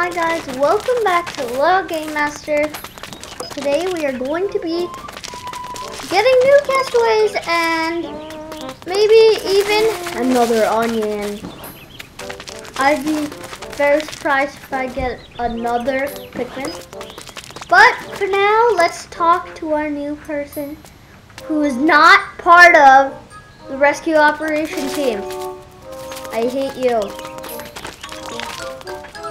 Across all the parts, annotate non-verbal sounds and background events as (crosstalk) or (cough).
Hi guys, welcome back to Little Game Master. Today we are going to be getting new castaways and maybe even another onion. I'd be very surprised if I get another Pikmin. But for now, let's talk to our new person who is not part of the rescue operation team. I hate you.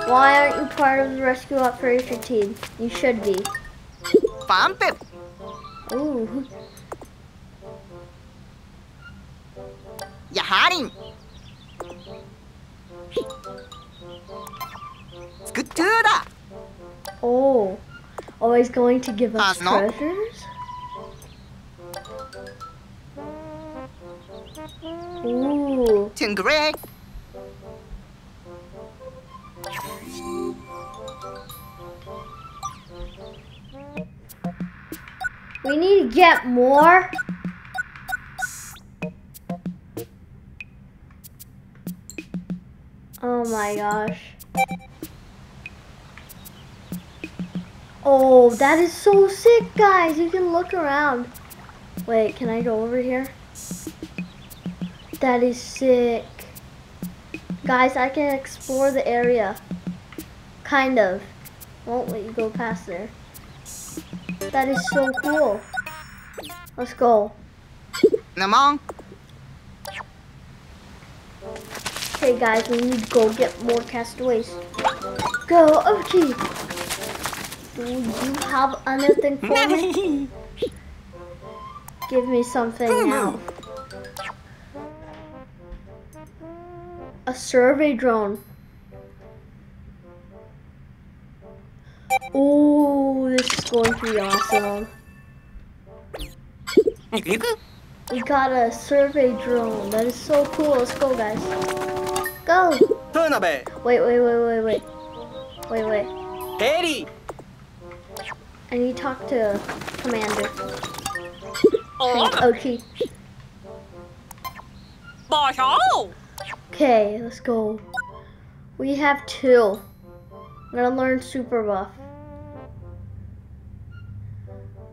Why aren't you part of the rescue operation team? You should be. Pampip. Ooh. Yaharin. Skutura. Oh. Always going to give us Uh, no. treasures? Ooh. Tingre. We need to get more. Oh my gosh. Oh, that is so sick, guys. You can look around. Wait, can I go over here? That is sick. Guys, I can explore the area. Kind of. Won't let you go past there. That is so cool. Let's go. Namong. Okay, guys, we need to go get more castaways. Go, okay. Do you have anything for me? (laughs) Give me something now. A survey drone. Ooh, this is going to be awesome. We got a survey drone. That is so cool. Let's go, guys. Go. Wait, wait, wait, wait, wait. Wait, wait. Harry. I need to talk to Commander. Oatchi. bò oh, Okay, let's go. We have two. I'm gonna learn super buff.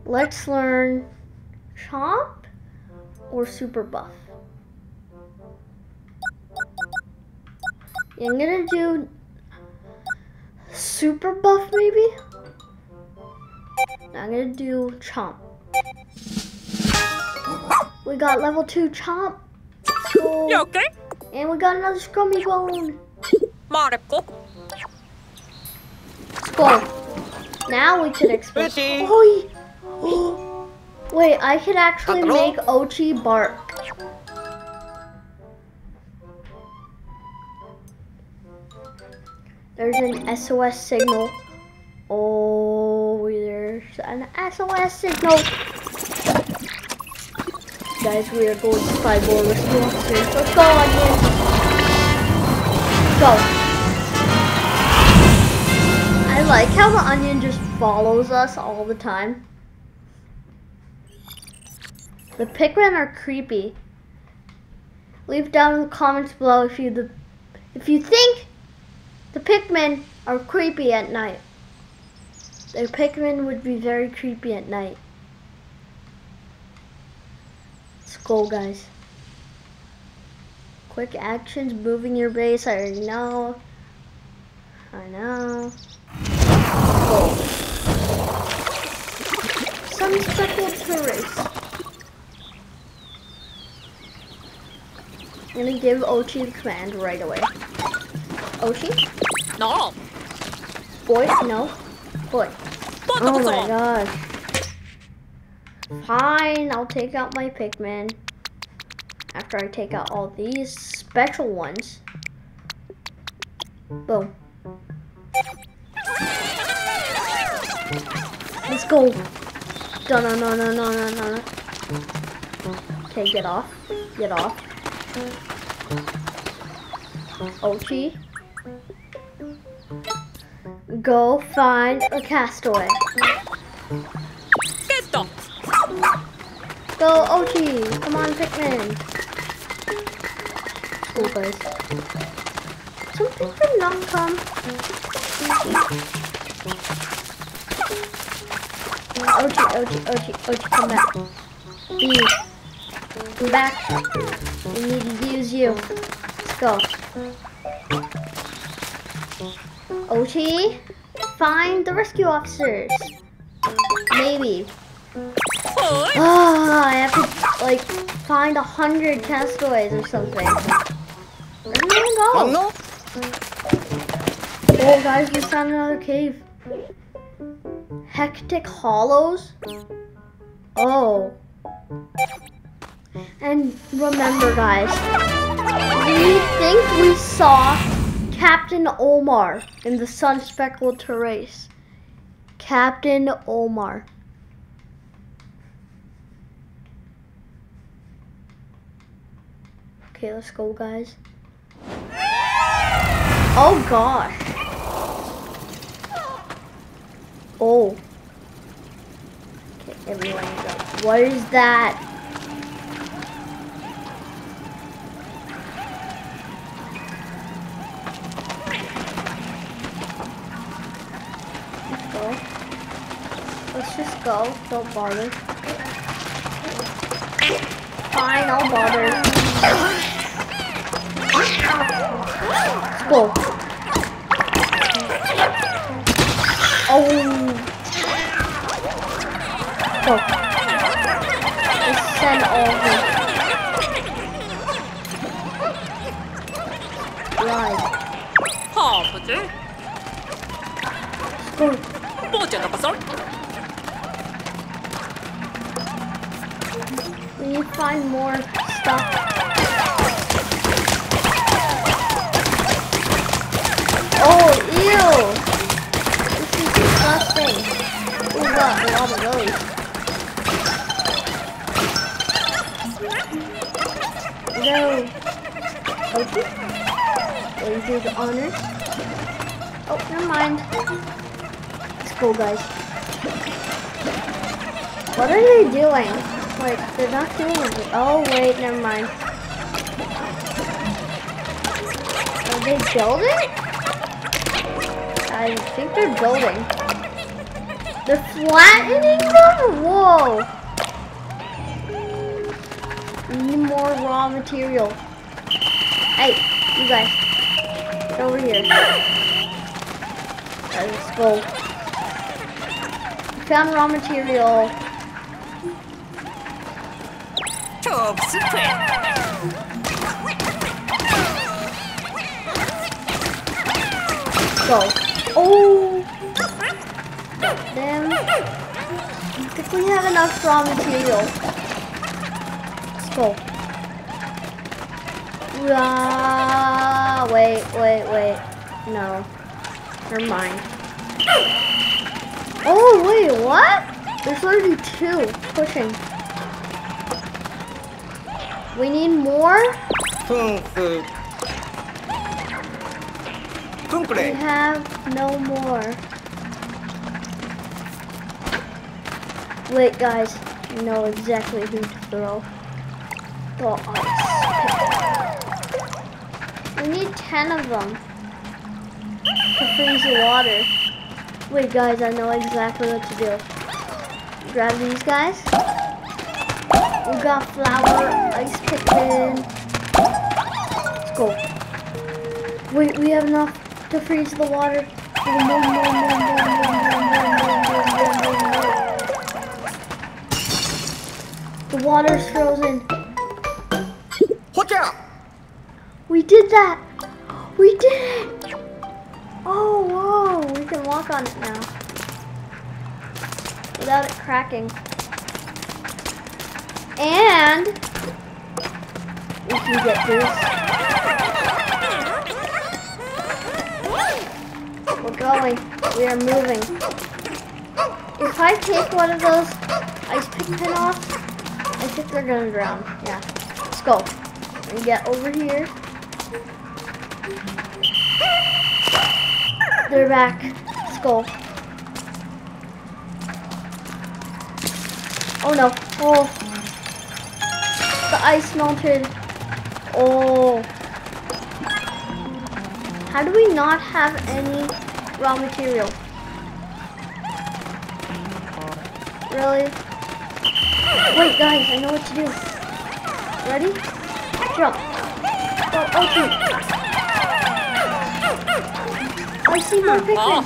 Let's learn chomp or super buff. I'm gonna do super buff maybe. I'm gonna do chomp. We got level two chomp. Cool. Vô ký And we got another scrummy bone. Let's go. Now we can explore. Fishy. (gasps) Wait, I could actually make Oatchi bark. There's an SOS signal. Oh, there's an SOS signal. Guys, we are going to find more rescue officers. Let's go, Onion. Go. I like how the onion just follows us all the time. The Pikmin are creepy. Leave down in the comments below if you the if you think the Pikmin are creepy at night. The Pikmin would be very creepy at night. Let's guys. Quick actions, moving your base. I already know. I know. Oh. Sun speckled terrace. I'm gonna give Oatchi the command right away. Oatchi? Nó Boy? No. Boy. Oh my gosh. Fine, I'll take out my Pikmin. After I take out all these special ones. Boom. Let's go. No, no, no, no, no, no, no. Okay, get off. Get off. Ulti. Go find a castaway. Get. Go, Ulti. Come on, Pikmin. Cool, guys. Something from Nom Tom. Come back. Please. Come back. We need to use you. Let's go. Oatchi, find the rescue officers. Maybe. Oh, I have to like find a hundred castaways or something. Where did they go? One no? Oh, guys, we found another cave. Hectic hollows. Oh. And remember, guys, we think we saw Captain Olimar in the sun speckled terrace. Captain Olimar. Okay, let's go, guys. Oh gosh. Oh. Okay, everyone go. What is that? Go. Don't bother. Fine, I'll bother. Go. Oh. Go. Let's send all. Never mind. Let's go, guys. What are they doing? Wait, they're not doing it. Oh, wait, never mind. Are they building? I think they're building. They're flattening them? Whoa. We need more raw material. Hey, you guys. Get over here. Alright, let's go. We found raw material. Top secret. go. Oh! Damn. I think we have enough raw material. Let's go. Ah, wait, wait, wait. No. Never mind. Oh, wait, what? There's already two pushing. We need more? We have no more. Wait, guys. I know exactly who to throw. The ice. We need 10 of them to freeze the water. Wait, guys, I know exactly what to do. Grab these guys. We got flour, ice cream. Let's go. Wait, we have enough to freeze the water. The water's frozen. Watch out! We did that! We did it! Oh! Can walk on it now. Without it cracking. And we can get this. We're going. We are moving. If I take one of those ice pick pin off, I think they're gonna drown. Yeah. Let's go. And get over here. They're back. Go. Oh no. Oh. The ice melted. Oh. How do we not have any raw material? Really? Wait, guys, I know what to do. Ready? Jump. Go, Oki. I see more Pikmin.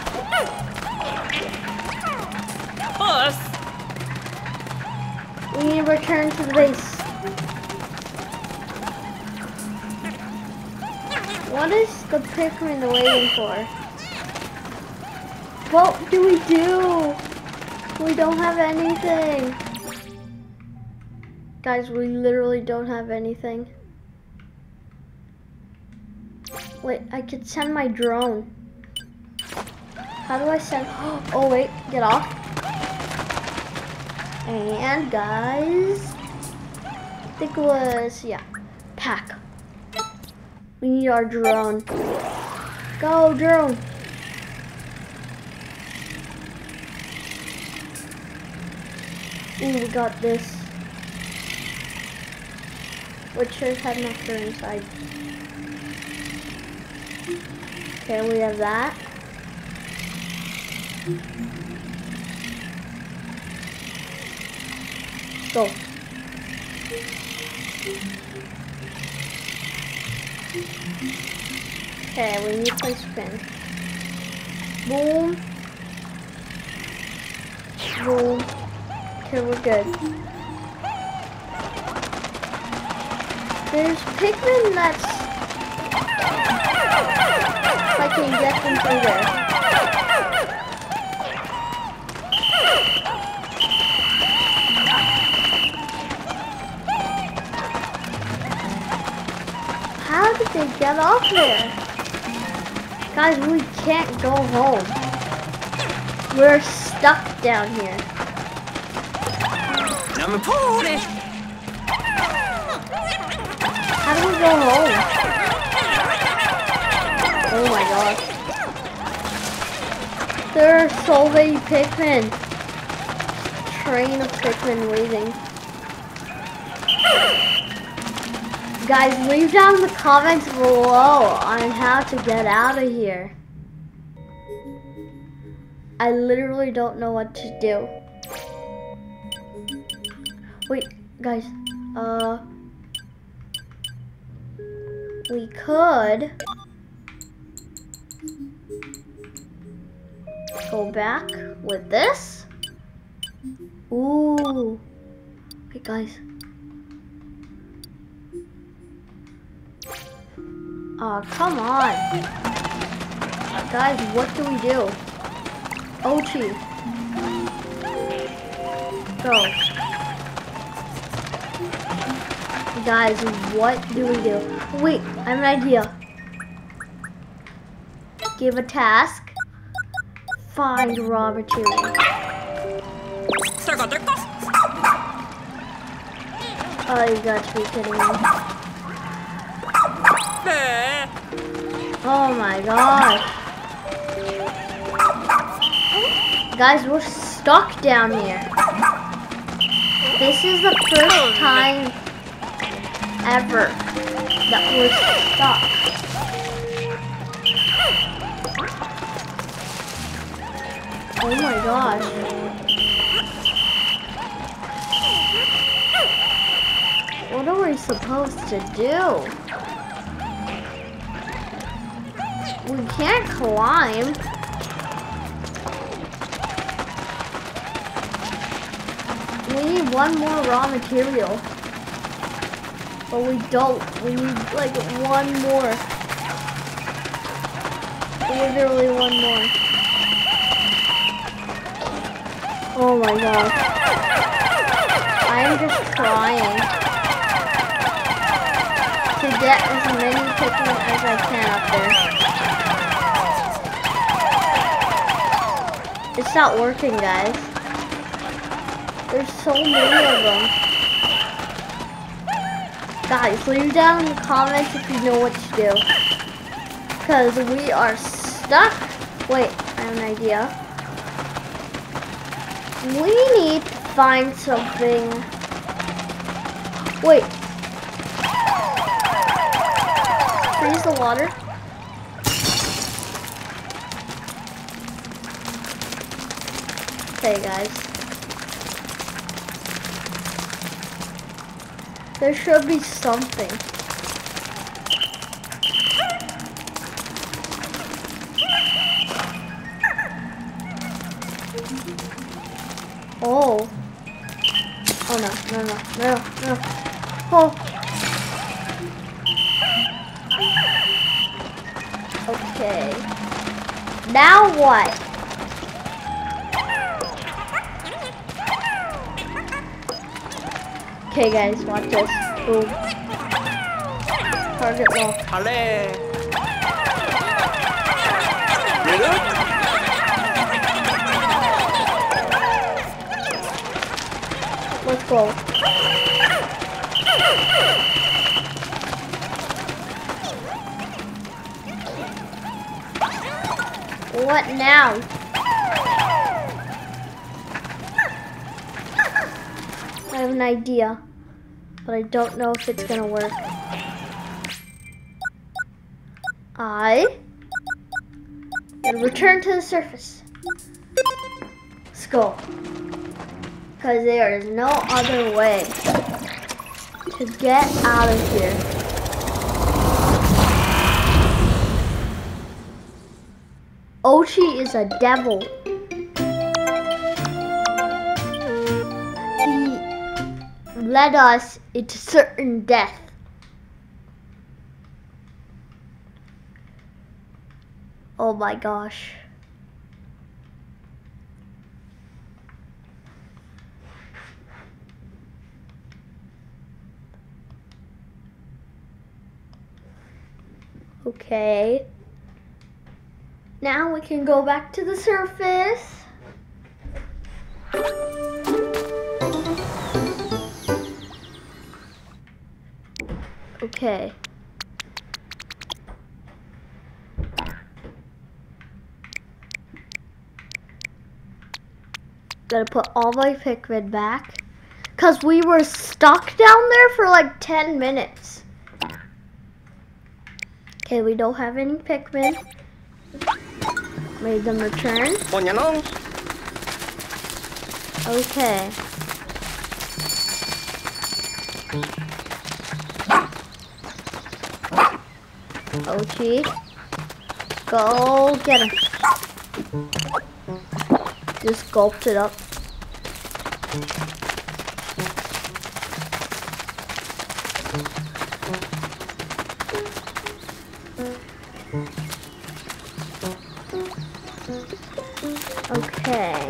We need to return to the base. What is the Pikmin waiting for? What do we do? We don't have anything. Guys, we literally don't have anything. Wait, I could send my drone. How do I send? (gasps) Oh wait, get off. And guys, I think it was, yeah, pack. We need our drone. Go, drone. Ooh, we got this. Which should have nectar inside. Okay, we have that. Go. Okay, we need to spin. Boom. Boom. Okay, we're good. There's Pikmin that's... I can get them through there. Get off there? Guys, we can't go home. We're stuck down here. How do we go home? Oh my gosh. There are so many Pikmin. Train of Pikmin waiting. Guys, leave down in the comments below on how to get out of here. I literally don't know what to do. Wait, guys. Uh, we could go back with this. Ooh. Wait, guys. Oh, come on. Guys, what do we do? Oatchi. Go. Guys, what do we do? Wait, I have an idea. Give a task. Find Robert material. Oh, you got to be kidding me. 네. Oh my gosh. Guys, we're stuck down here. This is the first oh, time ever that we're stuck. Oh my gosh. What are we supposed to do? We can't climb. We need one more raw material. But we don't. We need like one more. Literally one more. Oh my god. I am just trying to get as many Pikmin as I can up there. It's not working, guys. There's so many of them. Guys, leave down in the comments if you know what to do. Because we are stuck. Wait, I have an idea. We need to find something. Wait. Freeze the water. Okay, guys. There should be something. Oh. Oh no, no, no, no, no. Oh. Okay. Now what? Okay, guys, watch this. Boom. Target lock. Allez. Let's go. What now? I have an idea but I don't know if it's gonna work. I gonna return to the surface. Let's go. Because there is no other way to get out of here. Oatchi is a devil. Led us into certain death. Oh my gosh. Okay. Now we can go back to the surface. Okay. Gotta put all my Pikmin back. Because we were stuck down there for like 10 minutes. Okay, we don't have any Pikmin. Made them return. Okay. Oatchi. Go get him. Just gulped it up. Okay.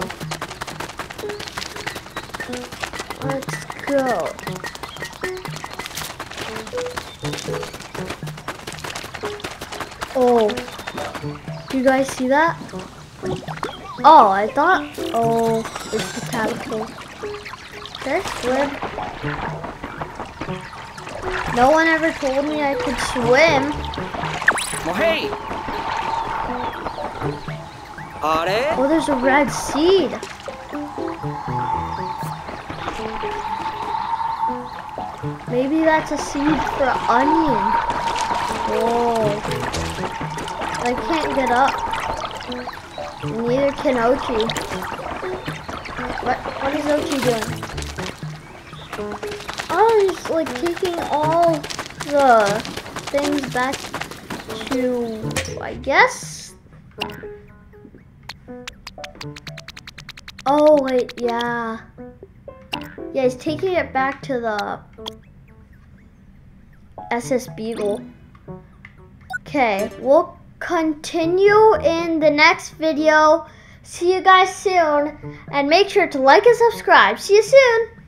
Let's go. Oh. You guys see that? Oh, I thought... Oh, it's the caterpillar. That's. No one ever told me I could swim. Well, hey! Oh, there's a red seed. Maybe that's a seed for onion. Whoa. I can't get up. Neither can Oatchi. What, what is Oatchi doing? Oh, he's like taking all the things back to, I guess, Oh wait, yeah. Yeah, he's taking it back to the SS Beagle. Okay, we'll continue in the next video. See you guys soon. And make sure to like and subscribe. See you soon.